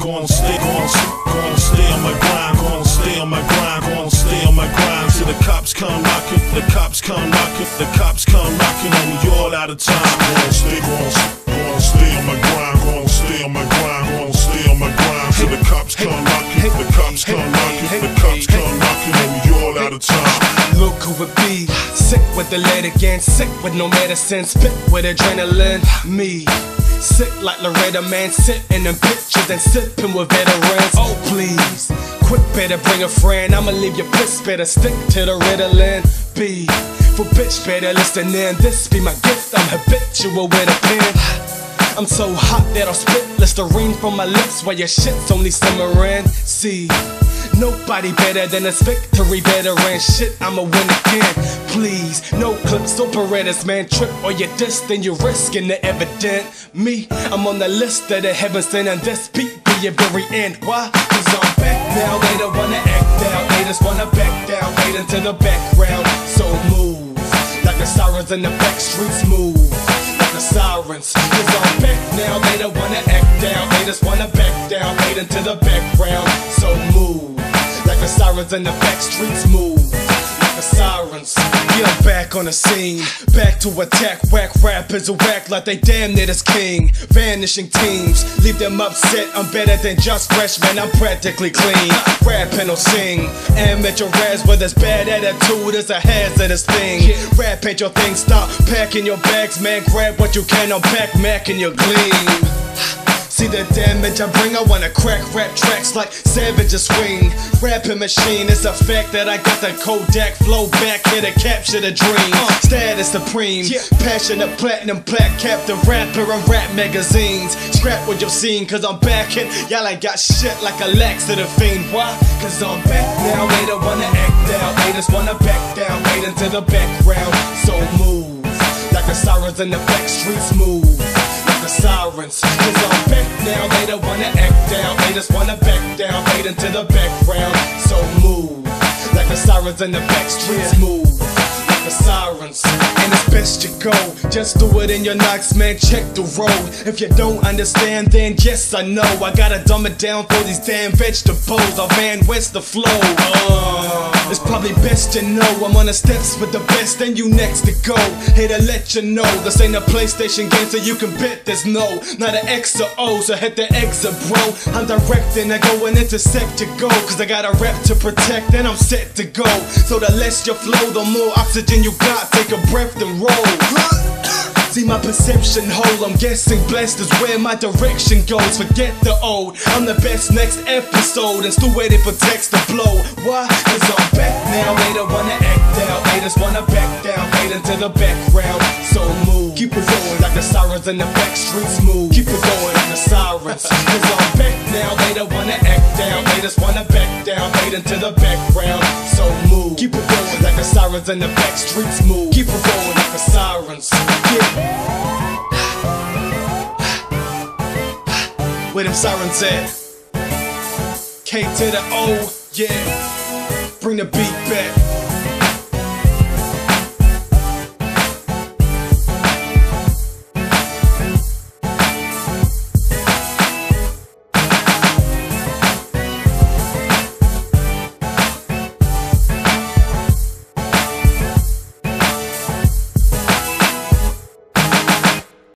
Gonna stay, gonna, gonna stay on my grind, gonna stay on my grind, gonna stay on my grind till the cops come knocking, the cops come knocking, the cops come knocking on me all out of time. Gonna stay, gonna, gonna stay on my grind, gonna stay on my grind, gonna stay on my grind till the cops come knocking, the cops come knocking, the cops come knocking on me all out of time. Look who it be, sick with the lead again, sick with no medicine, spit with adrenaline. Me, sick like Loretta man, sitting in pictures and sipping with veterans. Oh please, quick better bring a friend. I'ma leave your piss, better stick to the Ritalin. B, for bitch better listen in. This be my gift, I'm habitual with a pen. I'm so hot that I'll spit Listerine from my lips while your shit's only simmering. See, nobody better than this victory veteran. Shit, I'ma win again. Please, no clips or Berettas, man. Trip or you diss, then you're risking the evident. Me, I'm on the list of the heavens sent, and this beat be your very end. Why? Cause I'm back now. They don't wanna act out, they just wanna back down, fade into the background. So move, like the sirens in the back streets move like the sirens. Cause I'm back now, they don't wanna act down, they just wanna back down, fade into the background. So move, like the sirens in the back streets move. Like the sirens. Back on the scene, back to attack. Whack rappers who act like they damn near this king. Vanishing teams, leave them upset. I'm better than just fresh, man. I'm practically clean. Rap and no sing, amateur raz with this bad attitude is a hazardous thing. Rap ain't your thing, stop packing your bags, man. Grab what you can, I'm back, macking your gleam. The damage I bring, I wanna crack rap tracks like Savage swing. Rapping machine, it's a fact that I got the Kodak flow back here to capture the dream. Status supreme, yeah. passionate platinum plaque, captain rapper and rap magazines. Scrap what you've seen, cause I'm back and y'all ain't got shit like a lax to the fiend. Why? Cause I'm back now, they don't wanna act out, they just wanna back down, fade into the background. So move, like the sirens in the back streets move the sirens. Cause I'm back now, they don't wanna act down, they just wanna back down, fade into the background. So move, like the sirens in the back streets move. The sirens, and it's best you go. Just do it in your knocks, man. Check the road. If you don't understand, then yes, I know. I gotta dumb it down for these damn vegetables. I Van West the flow. Uh, it's probably best you know I'm on the steps with the best, and you next to go. Here to let you know this ain't a PlayStation game, so you can bet there's no, not an X or O. So hit the exit, bro. I'm directing, I go and intersect your goal. Cause I got a rep to protect, and I'm set to go. So the less you flow, the more oxygen you got. Take a breath and roll. See my perception whole, I'm guessing blessed is where my direction goes. Forget the old, I'm the best next episode and still waiting for text to blow. Why? Cause I'm back now, they don't wanna act out, they just wanna back down, fade into the background. So move, keep it going like the sirens in the back streets move. Keep it going like the sirens. Cause I'm back now, they don't wanna act down, they just wanna back down, fade into the background. Like the back streets move. Keep it going like the sirens. Yeah. Where them sirens at? K to the O, yeah. Bring the beat back.